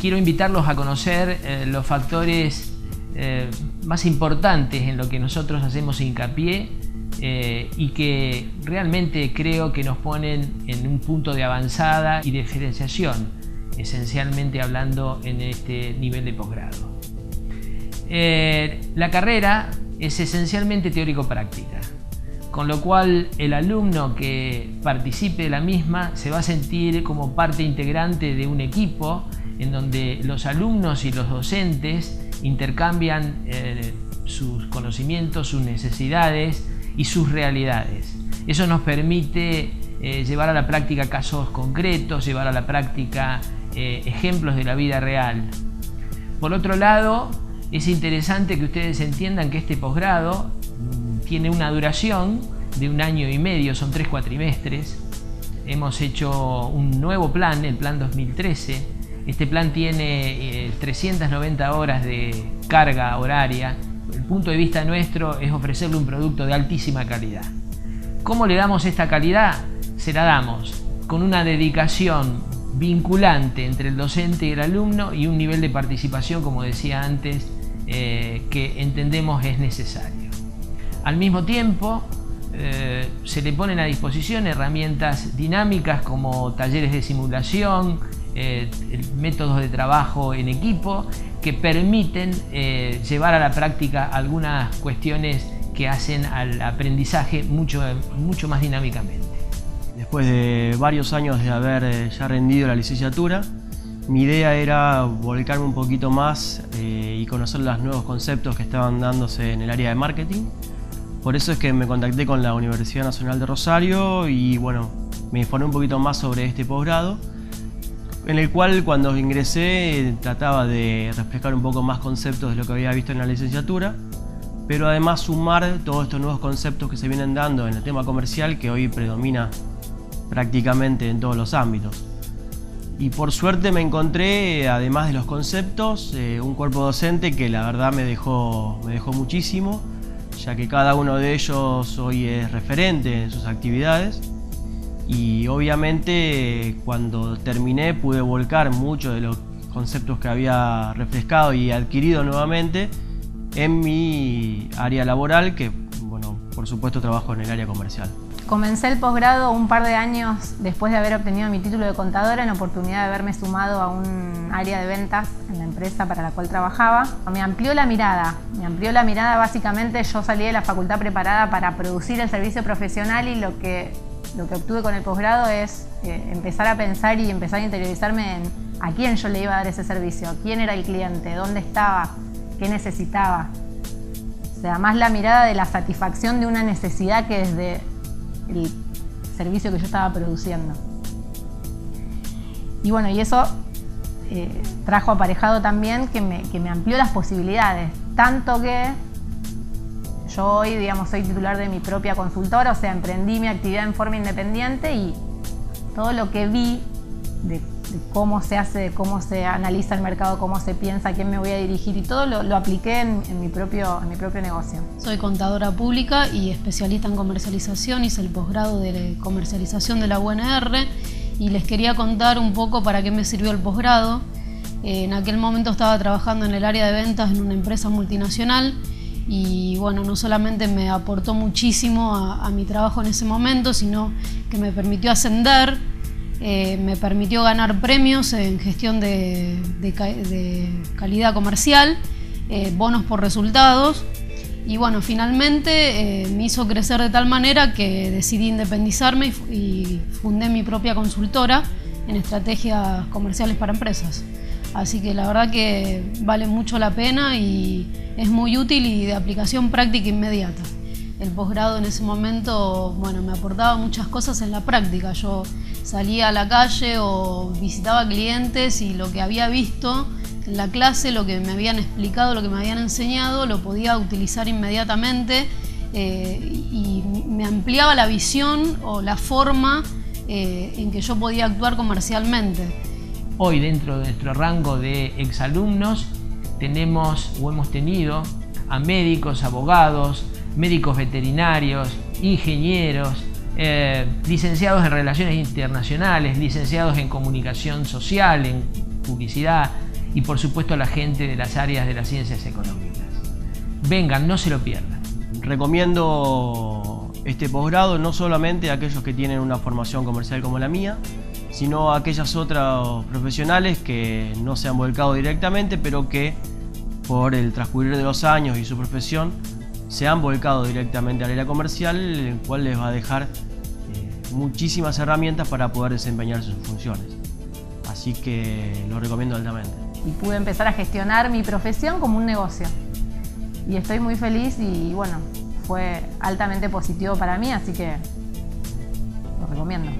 Quiero invitarlos a conocer eh, los factores eh, más importantes en lo que nosotros hacemos hincapié eh, y que realmente creo que nos ponen en un punto de avanzada y diferenciación, esencialmente hablando en este nivel de posgrado. la carrera es esencialmente teórico-práctica, con lo cual el alumno que participe de la misma se va a sentir como parte integrante de un equipo en donde los alumnos y los docentes intercambian eh, sus conocimientos, sus necesidades y sus realidades. Eso nos permite eh, llevar a la práctica casos concretos, llevar a la práctica eh, ejemplos de la vida real. Por otro lado, es interesante que ustedes entiendan que este posgrado mm, tiene una duración de un año y medio, son tres cuatrimestres. Hemos hecho un nuevo plan, el plan 2013. Este plan tiene 390 eh, horas de carga horaria. El punto de vista nuestro es ofrecerle un producto de altísima calidad. ¿Cómo le damos esta calidad? Se la damos con una dedicación vinculante entre el docente y el alumno y un nivel de participación, como decía antes, eh, que entendemos es necesario. Al mismo tiempo, eh, se le ponen a disposición herramientas dinámicas como talleres de simulación, eh, métodos de trabajo en equipo que permiten llevar a la práctica algunas cuestiones que hacen al aprendizaje mucho, mucho más dinámicamente. Después de varios años de haber ya rendido la licenciatura, mi idea era volcarme un poquito más eh, y conocer los nuevos conceptos que estaban dándose en el área de marketing. Por eso es que me contacté con la Universidad Nacional de Rosario y bueno, me informé un poquito más sobre este posgrado, en el cual cuando ingresé trataba de reflejar un poco más conceptos de lo que había visto en la licenciatura, pero además sumar todos estos nuevos conceptos que se vienen dando en el tema comercial que hoy predomina prácticamente en todos los ámbitos. Y por suerte me encontré, además de los conceptos, eh, un cuerpo docente que la verdad me dejó, me dejó muchísimo, ya que cada uno de ellos hoy es referente en sus actividades. Y obviamente cuando terminé pude volcar muchos de los conceptos que había refrescado y adquirido nuevamente en mi área laboral, que bueno, por supuesto trabajo en el área comercial. Comencé el posgrado un par de años después de haber obtenido mi título de contadora en oportunidad de haberme sumado a un área de ventas en la empresa para la cual trabajaba. Me amplió la mirada, me amplió la mirada básicamente yo salí de la facultad preparada para producir el servicio profesional y lo que, lo que obtuve con el posgrado es eh, empezar a pensar y empezar a interiorizarme en a quién yo le iba a dar ese servicio, quién era el cliente, dónde estaba, qué necesitaba. O sea, más la mirada de la satisfacción de una necesidad que desde el servicio que yo estaba produciendo. Y bueno, y eso eh, trajo aparejado también que me, que me amplió las posibilidades, tanto que yo hoy, digamos, soy titular de mi propia consultora, o sea, emprendí mi actividad en forma independiente y todo lo que vi de cómo se hace, cómo se analiza el mercado, cómo se piensa, a quién me voy a dirigir y todo lo, apliqué en, mi propio, en mi propio negocio. Soy contadora pública y especialista en comercialización, hice el posgrado de comercialización de la UNR y les quería contar un poco para qué me sirvió el posgrado. En aquel momento estaba trabajando en el área de ventas en una empresa multinacional y bueno, no solamente me aportó muchísimo a mi trabajo en ese momento, sino que me permitió ascender, eh, me permitió ganar premios en gestión de, calidad comercial, eh, bonos por resultados y bueno, finalmente eh, me hizo crecer de tal manera que decidí independizarme y, fundé mi propia consultora en estrategias comerciales para empresas. Así que la verdad que vale mucho la pena y es muy útil y de aplicación práctica inmediata. El posgrado en ese momento, bueno, me aportaba muchas cosas en la práctica. Yo salía a la calle o visitaba clientes y lo que había visto en la clase, lo que me habían explicado, lo que me habían enseñado, lo podía utilizar inmediatamente eh, y me ampliaba la visión o la forma eh, en que yo podía actuar comercialmente. Hoy dentro de nuestro rango de exalumnos tenemos o hemos tenido a médicos, abogados, médicos veterinarios, ingenieros, eh, licenciados en Relaciones Internacionales, licenciados en Comunicación Social, en Publicidad y por supuesto la gente de las áreas de las ciencias económicas. Vengan, no se lo pierdan. Recomiendo este posgrado no solamente a aquellos que tienen una formación comercial como la mía, sino a aquellas otras profesionales que no se han volcado directamente, pero que por el transcurrir de los años y su profesión se han volcado directamente al área comercial, el cual les va a dejar muchísimas herramientas para poder desempeñar sus funciones. Así que lo recomiendo altamente. Y pude empezar a gestionar mi profesión como un negocio. Y estoy muy feliz y bueno, fue altamente positivo para mí, así que lo recomiendo.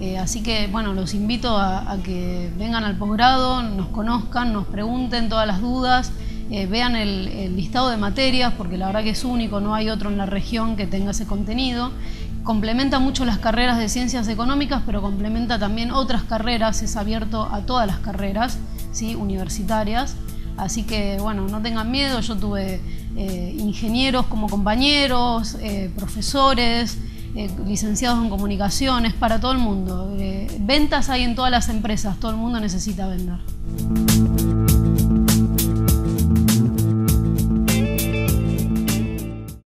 Eh, así que bueno, los invito a, que vengan al posgrado, nos conozcan, nos pregunten todas las dudas, eh, vean el, listado de materias, porque la verdad que es único, no hay otro en la región que tenga ese contenido. Complementa mucho las carreras de ciencias económicas, pero complementa también otras carreras, es abierto a todas las carreras ¿sí? universitarias. Así que bueno, no tengan miedo, yo tuve eh, ingenieros como compañeros, profesores, eh, licenciados en comunicaciones, para todo el mundo. Eh, ventas hay en todas las empresas, todo el mundo necesita vender.